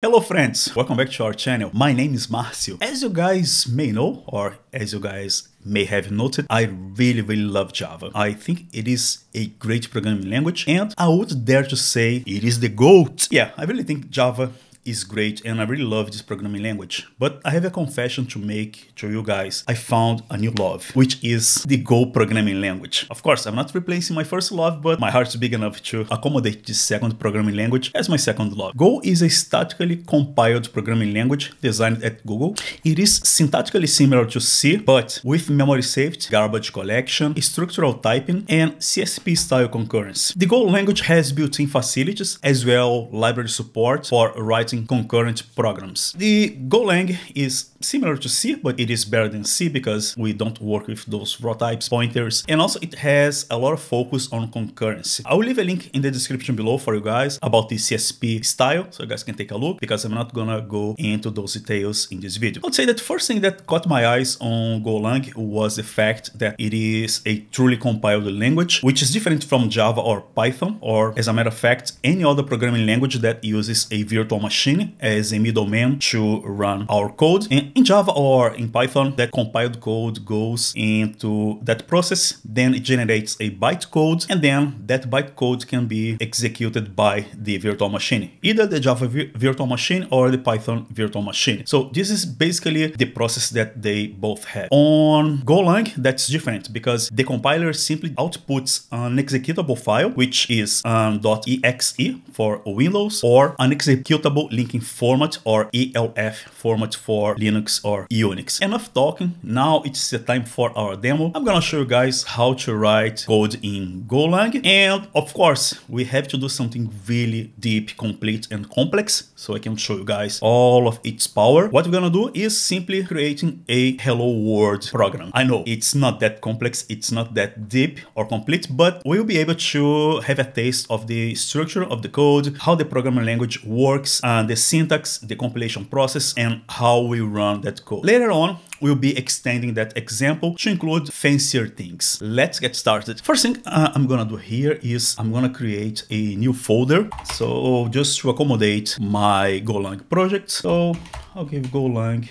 Hello friends, welcome back to our channel. My name is Marcio. As you guys may know, or as you guys may have noted, I really, really love Java. I think it is a great programming language and I would dare to say it is the GOAT. Yeah, I really think Java is great and I really love this programming language. But I have a confession to make to you guys. I found a new love, which is the Go programming language. Of course, I'm not replacing my first love, but my heart's big enough to accommodate this second programming language as my second love. Go is a statically compiled programming language designed at Google. It is syntactically similar to C, but with memory safety, garbage collection, structural typing, and CSP style concurrency. The Go language has built-in facilities as well library support for writing concurrent programs. The Golang is similar to C, but it is better than C because we don't work with those raw types pointers. And also it has a lot of focus on concurrency. I will leave a link in the description below for you guys about the CSP style, so you guys can take a look because I'm not gonna go into those details in this video. I would say that first thing that caught my eyes on Golang was the fact that it is a truly compiled language, which is different from Java or Python, or as a matter of fact, any other programming language that uses a virtual machine machine as a middleman to run our code. And in Java or in Python, that compiled code goes into that process, then it generates a bytecode, and then that bytecode can be executed by the virtual machine, either the Java virtual machine or the Python virtual machine. So this is basically the process that they both have. On Golang, that's different because the compiler simply outputs an executable file, which is um, .exe for Windows or an executable linking format or ELF format for Linux or Unix. Enough talking, now it's the time for our demo. I'm gonna show you guys how to write code in Golang and of course we have to do something really deep, complete and complex so I can show you guys all of its power. What we're gonna do is simply creating a hello world program. I know it's not that complex, it's not that deep or complete, but we'll be able to have a taste of the structure of the code, how the programming language works, the syntax, the compilation process, and how we run that code. Later on, we'll be extending that example to include fancier things. Let's get started. First thing uh, I'm gonna do here is I'm gonna create a new folder. So just to accommodate my Golang project. So I'll give Golang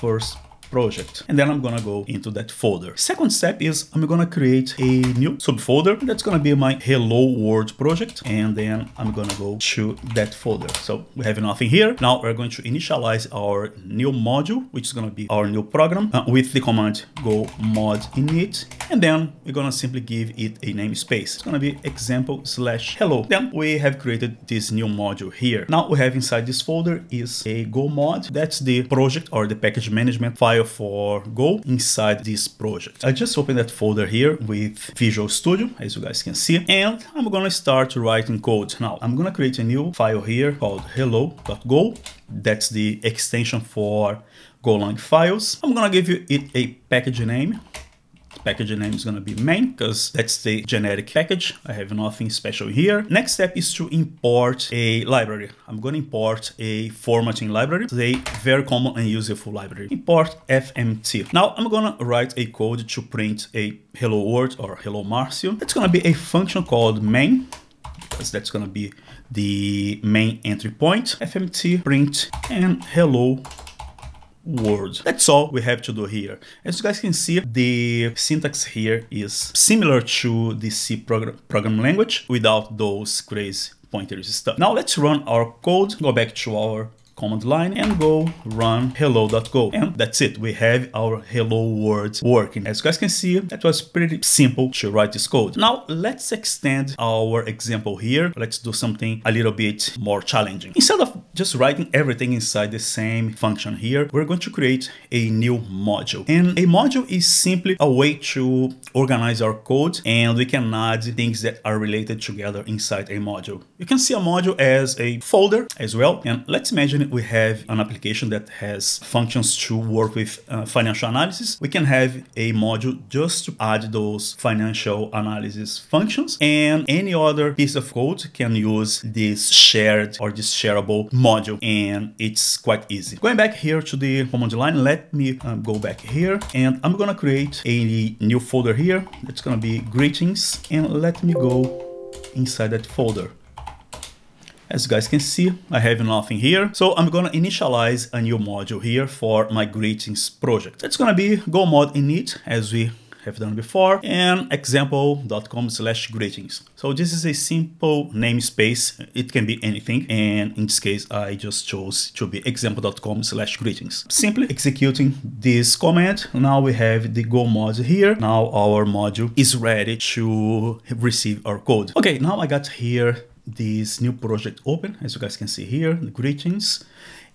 first project. And then I'm gonna go into that folder. Second step is I'm gonna create a new subfolder. That's gonna be my hello world project. And then I'm gonna go to that folder. So we have nothing here. Now we're going to initialize our new module, which is gonna be our new program uh, with the command go mod init. And then we're gonna simply give it a namespace. It's gonna be example slash hello. Then we have created this new module here. Now we have inside this folder is a go mod. That's the project or the package management file file for Go inside this project. I just opened that folder here with Visual Studio, as you guys can see, and I'm gonna start writing code. Now, I'm gonna create a new file here called hello.go. That's the extension for Golang files. I'm gonna give you it a package name package name is going to be main because that's the generic package. I have nothing special here. Next step is to import a library. I'm going to import a formatting library. It's a very common and useful library. Import FMT. Now I'm going to write a code to print a hello world or hello Marcio. It's going to be a function called main because that's going to be the main entry point. FMT print and hello words. That's all we have to do here. As you guys can see, the syntax here is similar to the C program, program language without those crazy pointers stuff. Now let's run our code, go back to our command line and go run hello.go. And that's it. We have our hello world working. As you guys can see, that was pretty simple to write this code. Now let's extend our example here. Let's do something a little bit more challenging. Instead of just writing everything inside the same function here, we're going to create a new module. And a module is simply a way to organize our code and we can add things that are related together inside a module. You can see a module as a folder as well. And let's imagine we have an application that has functions to work with uh, financial analysis, we can have a module just to add those financial analysis functions. And any other piece of code can use this shared or this shareable module. And it's quite easy. Going back here to the command line, let me um, go back here and I'm going to create a new folder here. It's going to be greetings and let me go inside that folder. As you guys can see, I have nothing here. So I'm gonna initialize a new module here for my greetings project. It's gonna be go mod init as we have done before and example.com slash greetings. So this is a simple namespace. It can be anything. And in this case, I just chose to be example.com slash greetings. Simply executing this command. Now we have the go mod here. Now our module is ready to receive our code. Okay, now I got here this new project open, as you guys can see here, the greetings.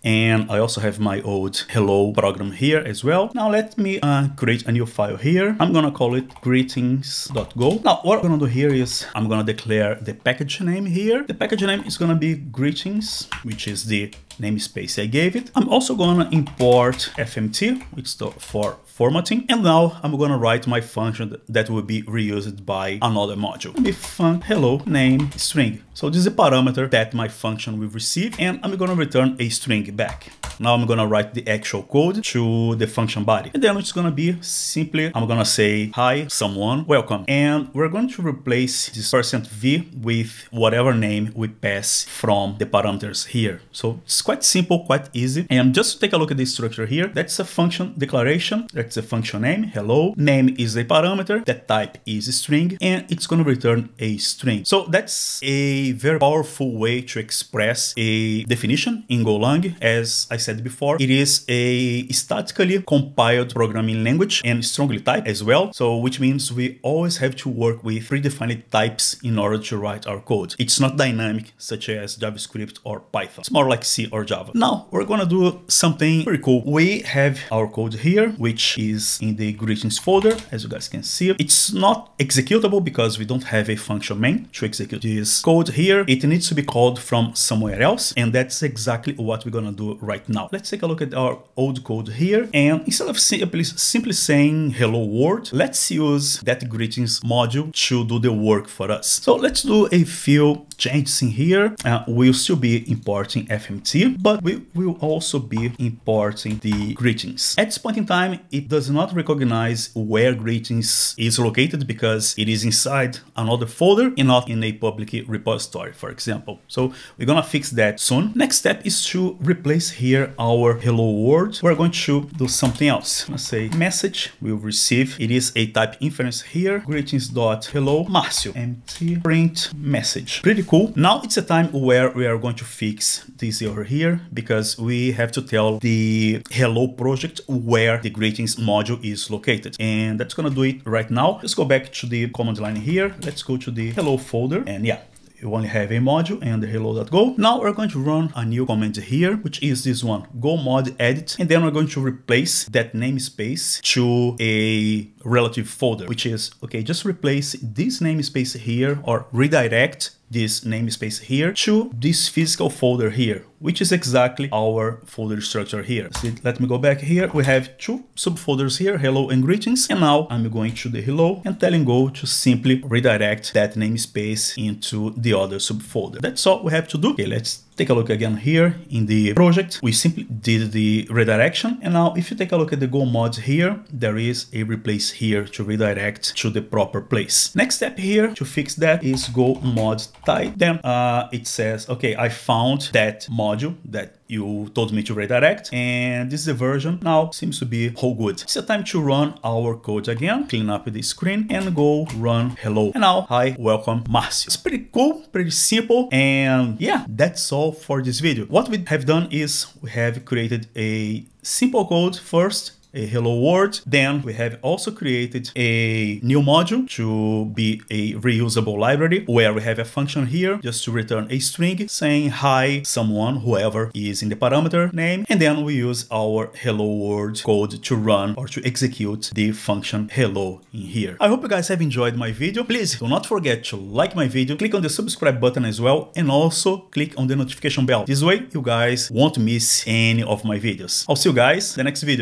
And I also have my old hello program here as well. Now let me uh, create a new file here. I'm gonna call it greetings.go. Now what I'm gonna do here is I'm gonna declare the package name here. The package name is gonna be greetings, which is the namespace I gave it. I'm also gonna import FMT, which is for formatting. And now I'm gonna write my function that will be reused by another module. If fun hello name string. So this is a parameter that my function will receive and I'm gonna return a string back. Now I'm gonna write the actual code to the function body. And then it's gonna be simply, I'm gonna say, hi, someone, welcome. And we're going to replace this percent %v with whatever name we pass from the parameters here. So it's quite simple, quite easy. And just to take a look at this structure here, that's a function declaration. That's a function name, hello. Name is a parameter, that type is string, and it's gonna return a string. So that's a very powerful way to express a definition in Golang. As I said said before, it is a statically compiled programming language and strongly typed as well. So which means we always have to work with predefined types in order to write our code. It's not dynamic such as JavaScript or Python. It's more like C or Java. Now we're gonna do something pretty cool. We have our code here, which is in the greetings folder, as you guys can see. It's not executable because we don't have a function main to execute this code here. It needs to be called from somewhere else. And that's exactly what we're gonna do right now. Now, let's take a look at our old code here. And instead of simply, simply saying hello world, let's use that greetings module to do the work for us. So let's do a few changes in here. Uh, we'll still be importing FMT, but we will also be importing the greetings. At this point in time, it does not recognize where greetings is located because it is inside another folder and not in a public repository, for example. So we're gonna fix that soon. Next step is to replace here our hello world, we're going to do something else. Let's say message we'll receive. It is a type inference here. Greetings dot hello Marcio. FMT print message. Pretty cool. Now it's a time where we are going to fix this error here because we have to tell the hello project where the greetings module is located. And that's gonna do it right now. Let's go back to the command line here. Let's go to the hello folder and yeah, you only have a module and the hello.go. Now we're going to run a new command here, which is this one, go mod edit, and then we're going to replace that namespace to a relative folder, which is, okay, just replace this namespace here or redirect this namespace here to this physical folder here, which is exactly our folder structure here. So let me go back here. We have two subfolders here, hello and greetings. And now I'm going to the hello and telling Go to simply redirect that namespace into the other subfolder. That's all we have to do. Okay, let's take a look again here in the project. We simply did the redirection. And now if you take a look at the Go mods here, there is a replace here to redirect to the proper place. Next step here to fix that is Go mod tidy. Then uh, it says, okay, I found that module that you told me to redirect and this is the version now seems to be all good. It's a time to run our code again clean up the screen and go run hello. And now hi welcome Marcio it's pretty cool pretty simple and yeah that's all for this video. What we have done is we have created a simple code first a hello world. Then we have also created a new module to be a reusable library where we have a function here just to return a string saying hi someone, whoever is in the parameter name. And then we use our hello world code to run or to execute the function hello in here. I hope you guys have enjoyed my video. Please do not forget to like my video, click on the subscribe button as well, and also click on the notification bell. This way you guys won't miss any of my videos. I'll see you guys in the next video.